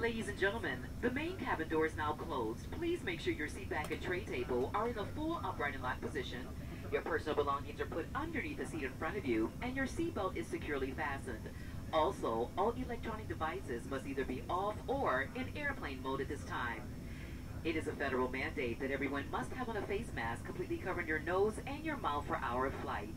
Ladies and gentlemen, the main cabin door is now closed. Please make sure your seat back and tray table are in a full upright and locked position. Your personal belongings are put underneath the seat in front of you, and your seatbelt is securely fastened. Also, all electronic devices must either be off or in airplane mode at this time. It is a federal mandate that everyone must have on a face mask completely covering your nose and your mouth for hour of flight.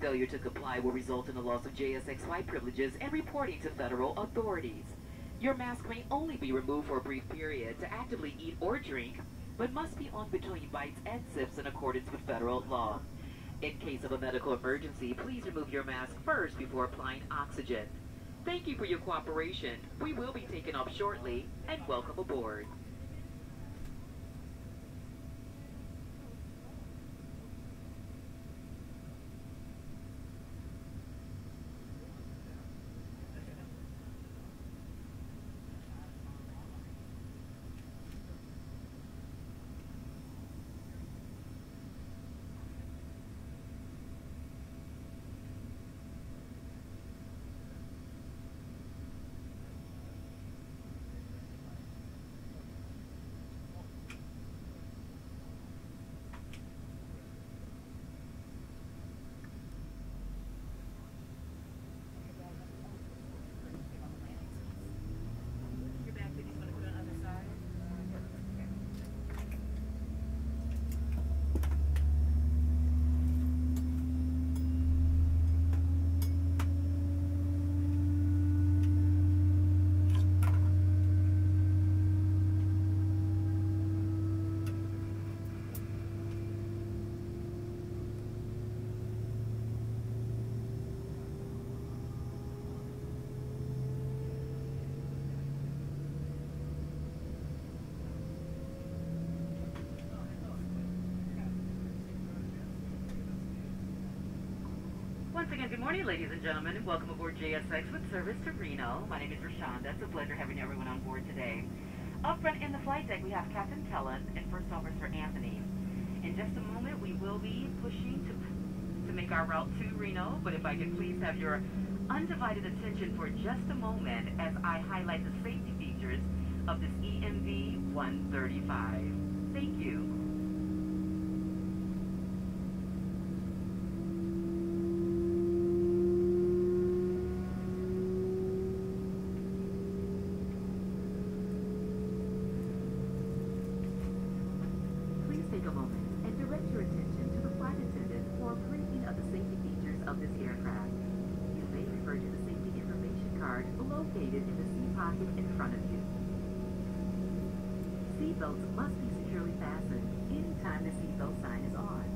Failure to comply will result in the loss of JSX flight privileges and reporting to federal authorities. Your mask may only be removed for a brief period to actively eat or drink, but must be on between bites and sips in accordance with federal law. In case of a medical emergency, please remove your mask first before applying oxygen. Thank you for your cooperation. We will be taking off shortly, and welcome aboard. Your back, did you want to put it on the other side? Once again, good morning, ladies and gentlemen, and welcome aboard JSX with service to Reno. My name is Rashonda. It's a pleasure having everyone on board today. Up front in the flight deck, we have Captain Kellen and First Officer Anthony. In just a moment, we will be pushing to to make our route to Reno, but if I could please have your undivided attention for just a moment as I highlight the safety features of this EMB 135. Thank you. Please take a moment and direct your attention to the flight attendant for a briefing of the safety features of this aircraft. You may refer to the safety information card located in the seat pocket in front of you. Seatbelts must be securely fastened anytime the seatbelt sign is on.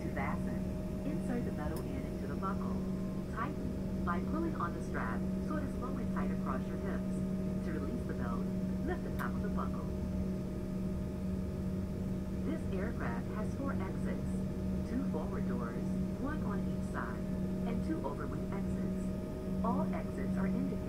To fasten, insert the metal end into the buckle. Tighten by pulling on the strap so it is lowered tight across your hips. To release the belt, lift the top of the buckle. This aircraft has four exits, two forward doors, one on each side, and two overwing exits. All exits are indicated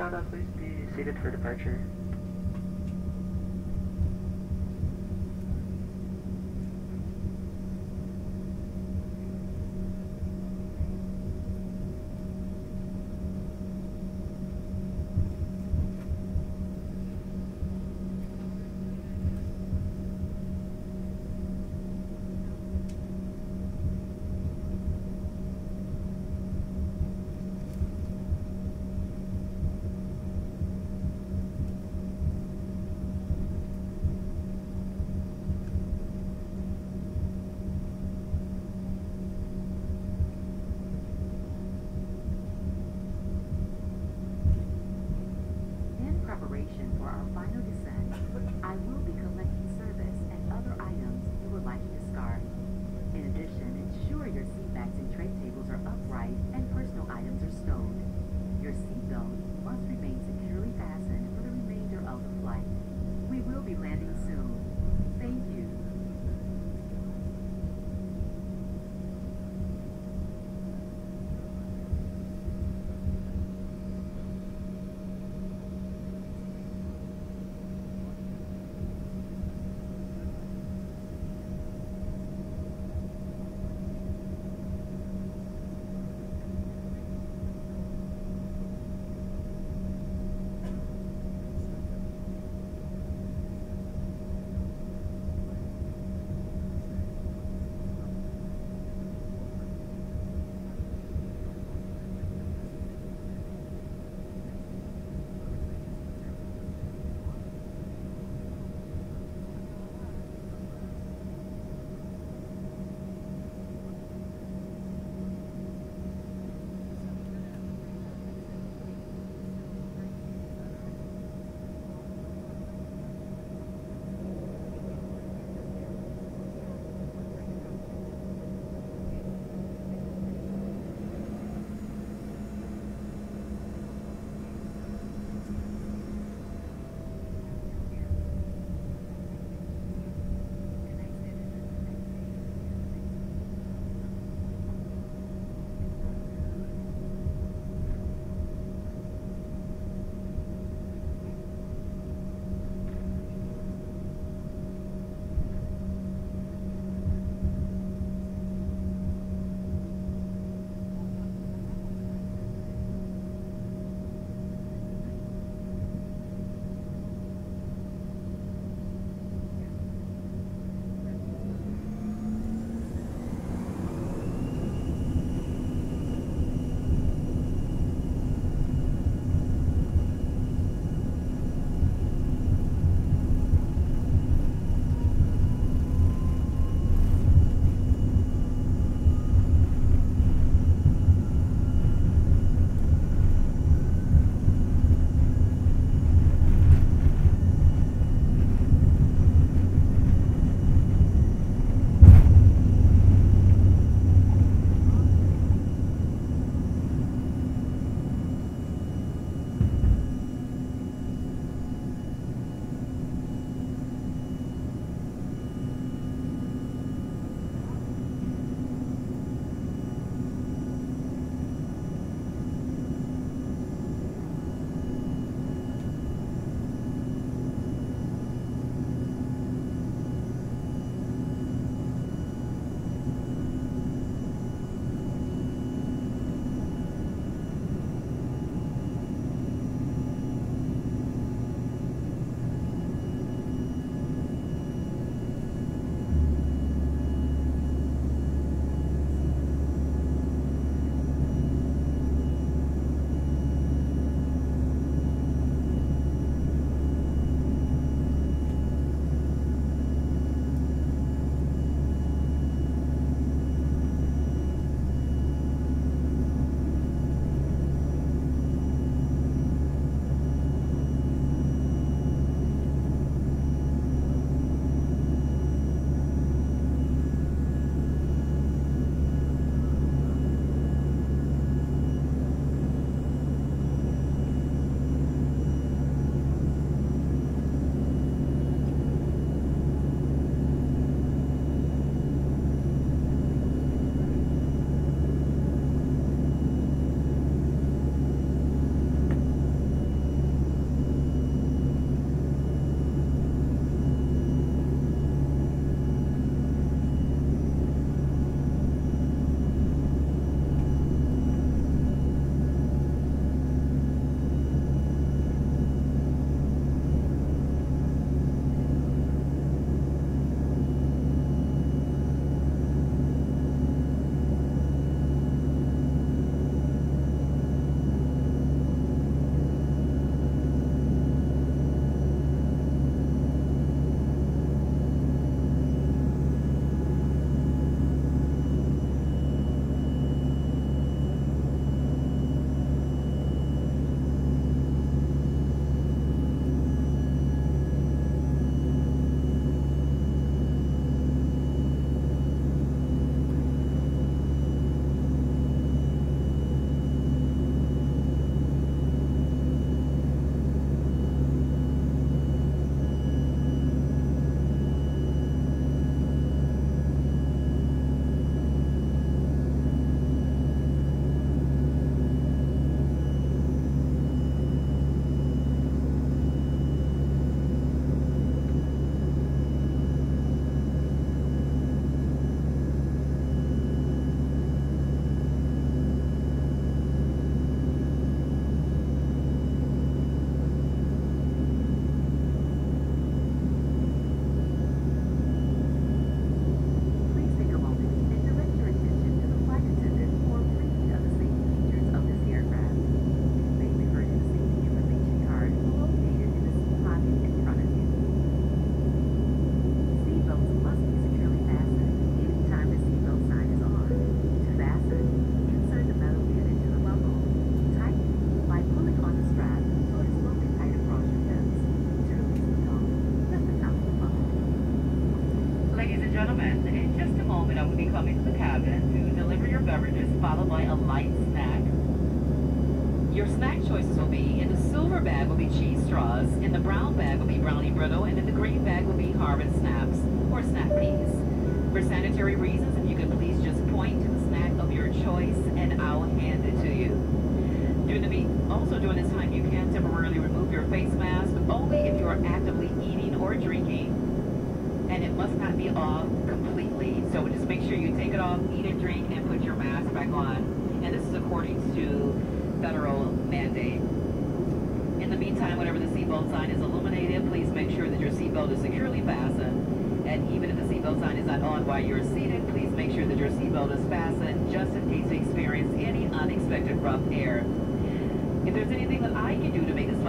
Lashana, please be seated for departure.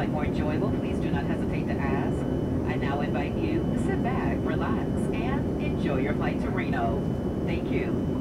like more enjoyable, please do not hesitate to ask. I now invite you to sit back, relax, and enjoy your flight to Reno. Thank you.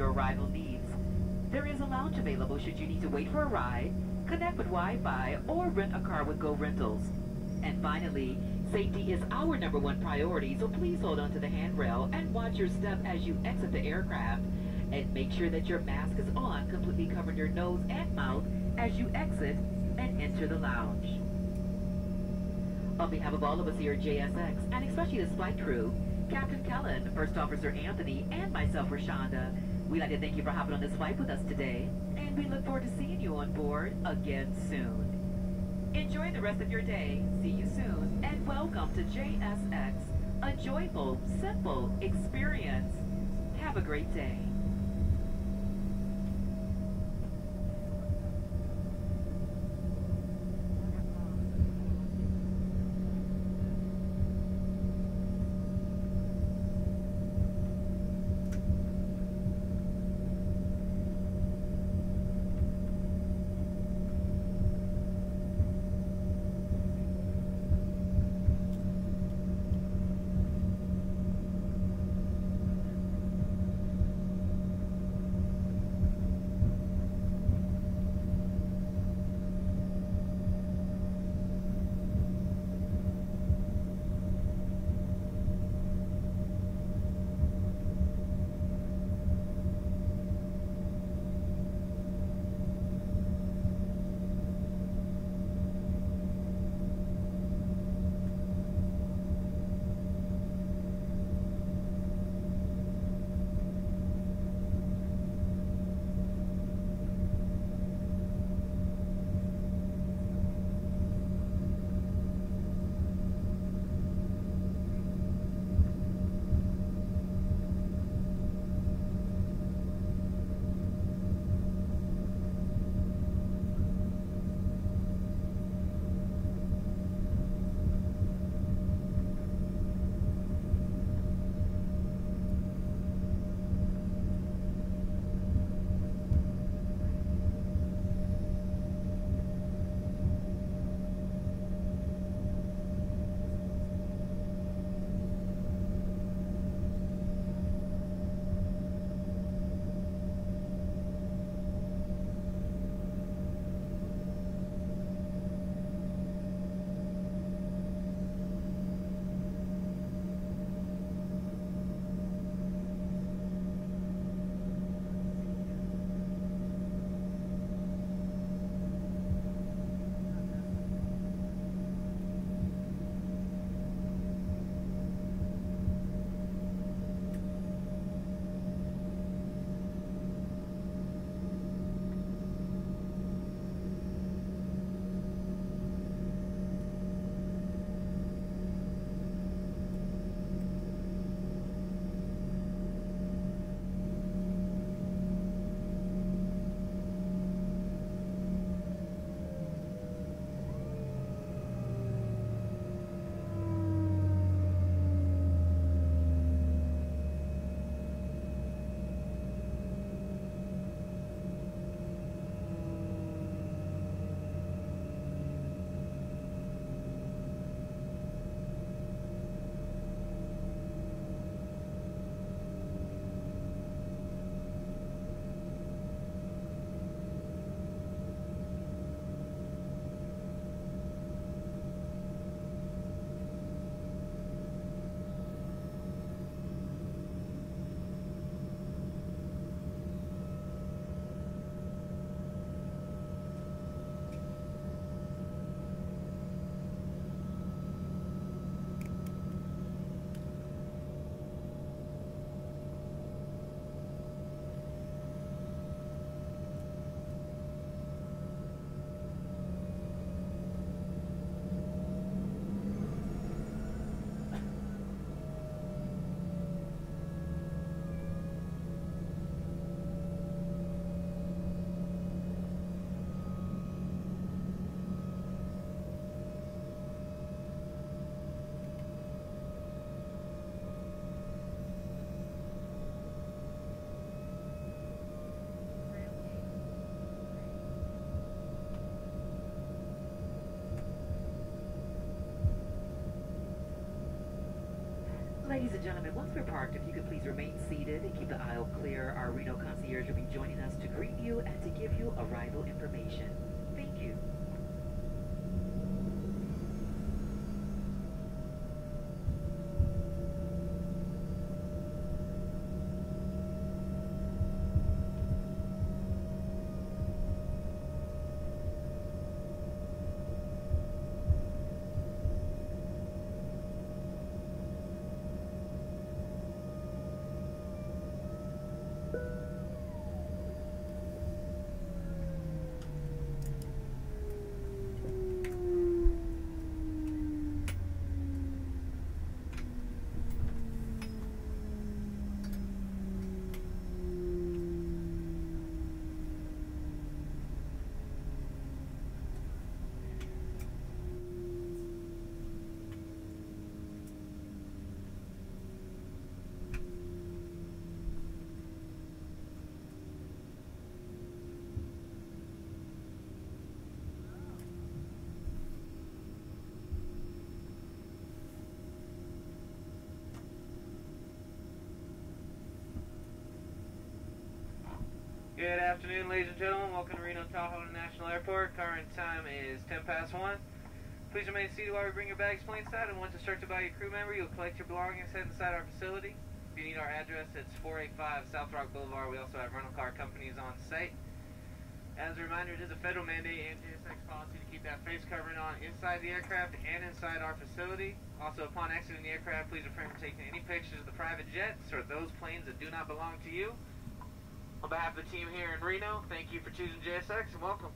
Your arrival needs. There is a lounge available should you need to wait for a ride, connect with Wi-Fi, or rent a car with Go Rentals. And finally, safety is our number one priority, so please hold on to the handrail and watch your step as you exit the aircraft. And make sure that your mask is on, completely covering your nose and mouth as you exit and enter the lounge. On behalf of all of us here at JSX, and especially the flight crew, Captain Kellen, First Officer Anthony, and myself, Rashonda, we'd like to thank you for hopping on this flight with us today, and we look forward to seeing you on board again soon. Enjoy the rest of your day, see you soon, and welcome to JSX, a joyful, simple experience. Have a great day. Ladies and gentlemen, once we're parked, if you could please remain seated and keep the aisle clear, our Reno concierge will be joining us to greet you and to give you arrival information. Thank you. Good afternoon, ladies and gentlemen. Welcome to Reno Tahoe International Airport. Current time is 10 past 1. Please remain seated while we bring your bags plane side. And once instructed by your crew member, you'll collect your belongings head inside our facility. If you need our address, it's 485 South Rock Boulevard. We also have rental car companies on site. As a reminder, it is a federal mandate and JSX policy to keep that face covering on inside the aircraft and inside our facility. Also, upon exiting the aircraft, please refrain from taking any pictures of the private jets or those planes that do not belong to you. On behalf of the team here in Reno, thank you for choosing JSX and welcome.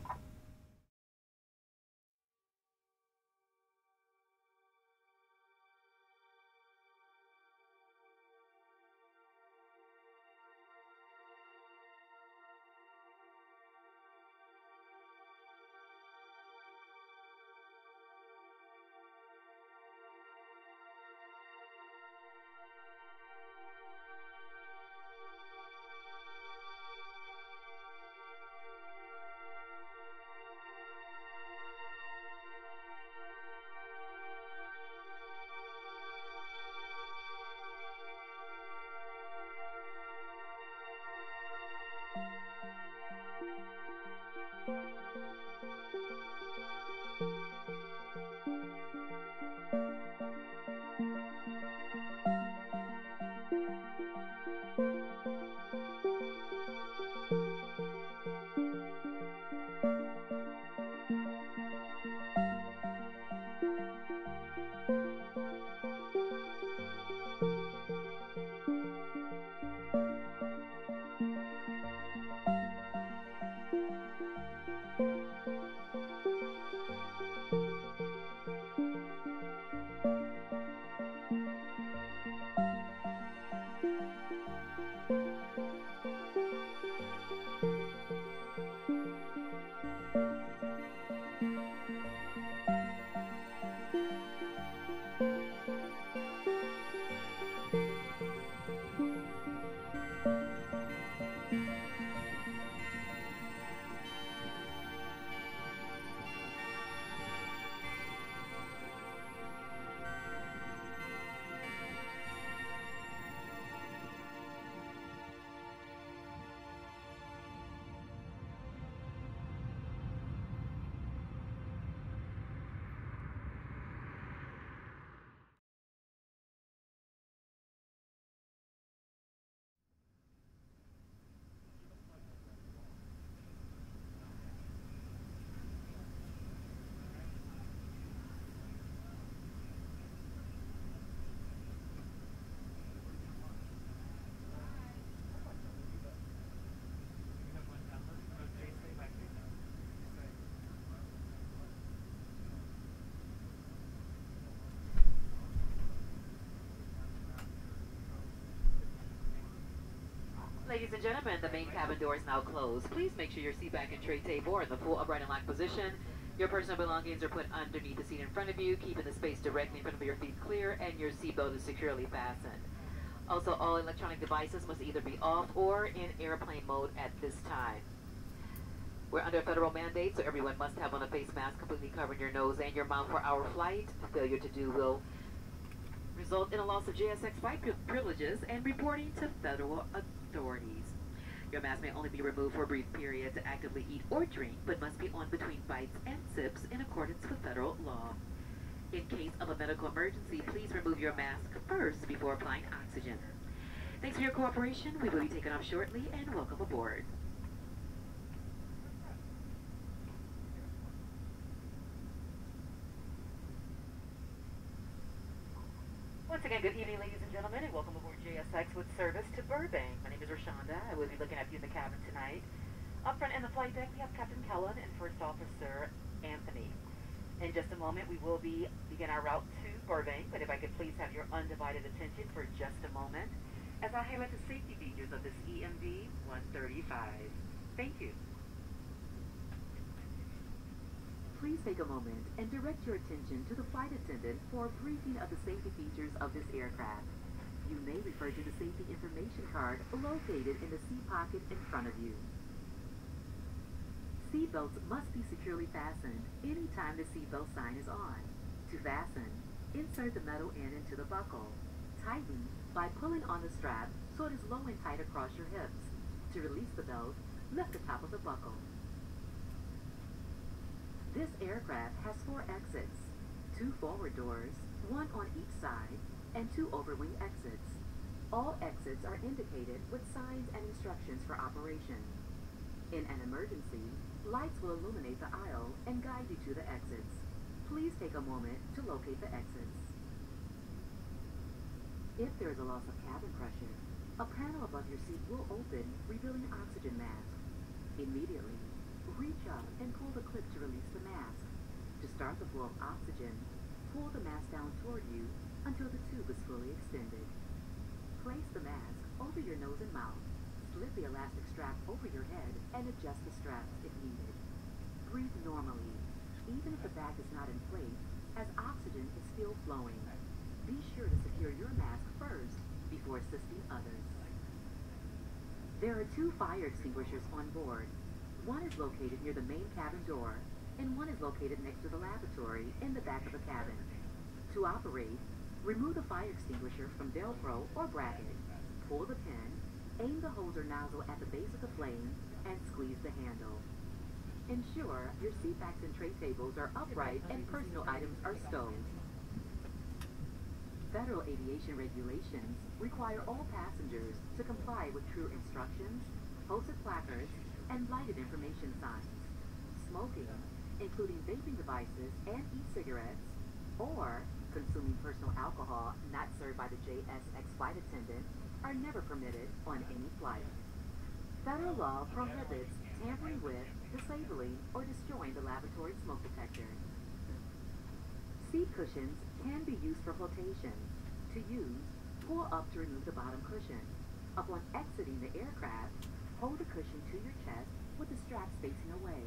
Ladies and gentlemen, the main cabin door is now closed. Please make sure your seat back and tray table are in the full upright and locked position. Your personal belongings are put underneath the seat in front of you, keeping the space directly in front of your feet clear, and your seatbelt is securely fastened. Also, all electronic devices must either be off or in airplane mode at this time. We're under a federal mandate, so everyone must have on a face mask completely covering your nose and your mouth for our flight. Failure to do will result in a loss of JSX flight privileges and reporting to federal authorities. Your mask may only be removed for a brief period to actively eat or drink, but must be on between bites and sips in accordance with federal law. In case of a medical emergency, please remove your mask first before applying oxygen. Thanks for your cooperation. We will be taking off shortly and welcome aboard. Once again, good evening, ladies and gentlemen, and welcome aboard JSX with service to Burbank. Is Rashonda. I will be looking at you in the cabin tonight. Up front in the flight deck, we have Captain Kellen and First Officer Anthony. In just a moment, we will be begin our route to Burbank, but if I could please have your undivided attention for just a moment as I highlight the safety features of this EMB 135. Thank you. Please take a moment and direct your attention to the flight attendant for a briefing of the safety features of this aircraft. You may refer to the safety information card located in the seat pocket in front of you. Seatbelts must be securely fastened anytime the seatbelt sign is on. To fasten, insert the metal end into the buckle. Tighten by pulling on the strap so it is low and tight across your hips. To release the belt, lift the top of the buckle. This aircraft has four exits, two forward doors, one on each side, and two overwing exits. All exits are indicated with signs and instructions for operation. In an emergency, lights will illuminate the aisle and guide you to the exits. Please take a moment to locate the exits. If there is a loss of cabin pressure, a panel above your seat will open, revealing oxygen mask. Immediately, Reach up and pull the clip to release the mask. To start the flow of oxygen, pull the mask down toward you until the tube is fully extended. Place the mask over your nose and mouth. Slip the elastic strap over your head and adjust the straps if needed. Breathe normally, even if the bag is not inflated, as oxygen is still flowing. Be sure to secure your mask first before assisting others. There are two fire extinguishers on board one is located near the main cabin door, and one is located next to the lavatory in the back of the cabin. To operate, remove the fire extinguisher from Velcro or bracket, pull the pin, aim the hose or nozzle at the base of the flame, and squeeze the handle. Ensure your backs and tray tables are upright and personal items are stowed. Federal aviation regulations require all passengers to comply with true instructions, posted placards, and lighted information signs. Smoking, including vaping devices and e-cigarettes, or consuming personal alcohol not served by the JSX flight attendant are never permitted on any flight. Federal law prohibits tampering with, disabling, or destroying the lavatory smoke detector. Seat cushions can be used for flotation. To use, pull up to remove the bottom cushion. Upon exiting the aircraft, Hold the cushion to your chest with the straps facing away.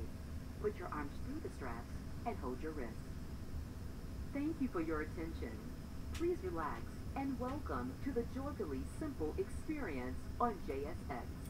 Put your arms through the straps and hold your wrists. Thank you for your attention. Please relax and welcome to the joyfully simple experience on JSX.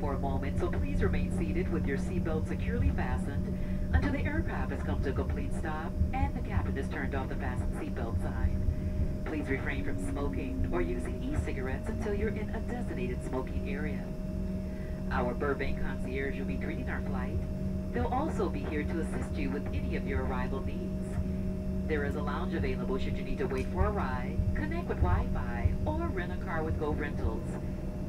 For a moment, so please remain seated with your seatbelt securely fastened until the aircraft has come to a complete stop and the captain has turned off the fasten seatbelt sign. Please refrain from smoking or using e-cigarettes until you're in a designated smoking area. Our Burbank concierge will be greeting our flight. They'll also be here to assist you with any of your arrival needs. There is a lounge available should you need to wait for a ride, connect with Wi-Fi, or rent a car with Go Rentals.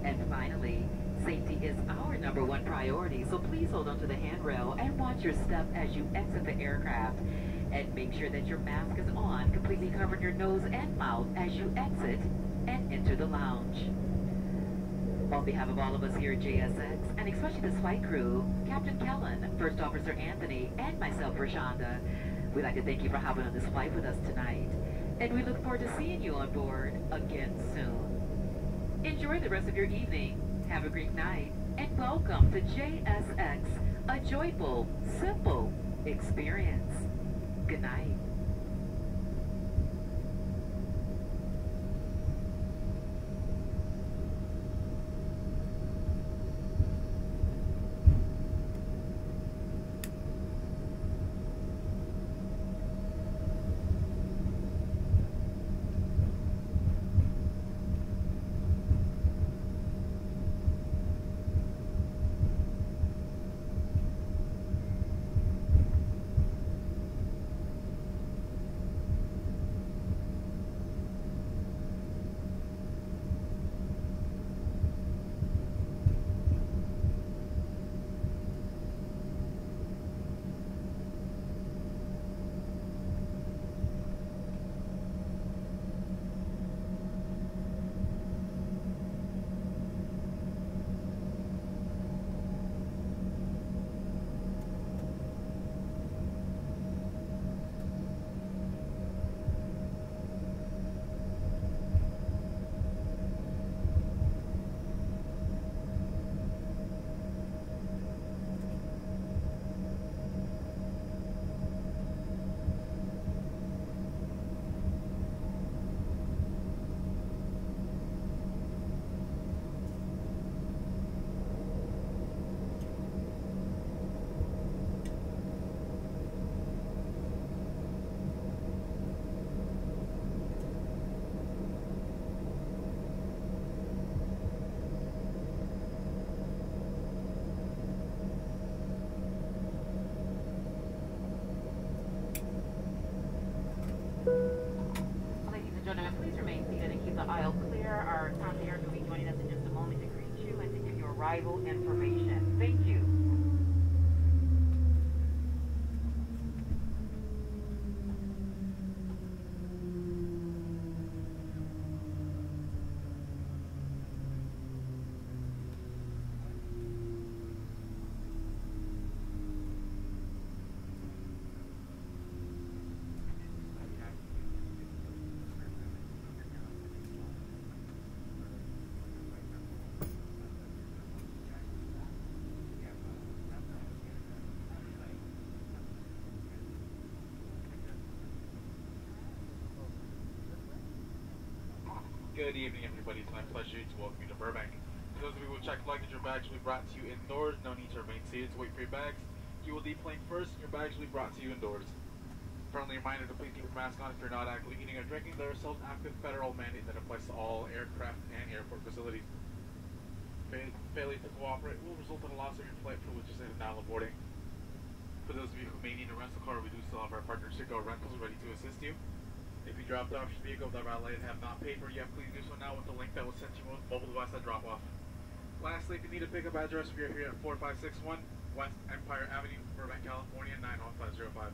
And finally, safety is our number one priority, so please hold onto the handrail and watch your step as you exit the aircraft. And make sure that your mask is on, completely covering your nose and mouth as you exit and enter the lounge. On behalf of all of us here at JSX, and especially this flight crew, Captain Kellen, First Officer Anthony, and myself, Rashonda, we'd like to thank you for hopping on this flight with us tonight. And we look forward to seeing you on board again soon. Enjoy the rest of your evening, have a great night, and welcome to JSX, a joyful, simple experience. Good night. Good evening, everybody. It's my pleasure to welcome you to Burbank. For those of you who check luggage or bags will be brought to you indoors. No need to remain seated to wait for your bags. You will deplane first, and your bags will be brought to you indoors. Friendly reminder to please keep your mask on if you're not actively eating or drinking. There is still an active federal mandate that applies to all aircraft and airport facilities. Fail- Failure to cooperate will result in a loss of your flight privileges and denial of boarding. For those of you who may need a rental car, we do still have our partner Chico Rentals ready to assist you. If you dropped off your vehicle that valet and have not paid for it yet, please do so now with the link that was sent to you on mobile device at drop off. Lastly, if you need a pickup address, we are here at 4561 West Empire Avenue, Burbank, California 91505.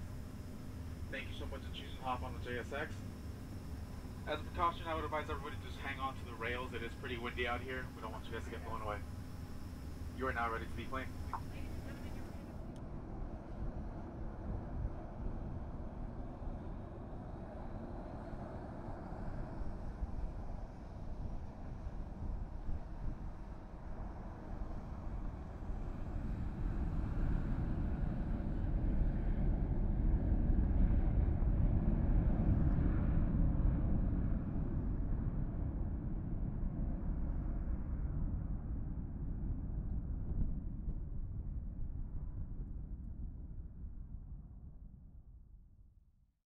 Thank you so much for choosing to hop on the JSX. As a precaution, I would advise everybody to just hang on to the rails. It is pretty windy out here. We don't want you guys to get blown away. You are now ready to be deplane.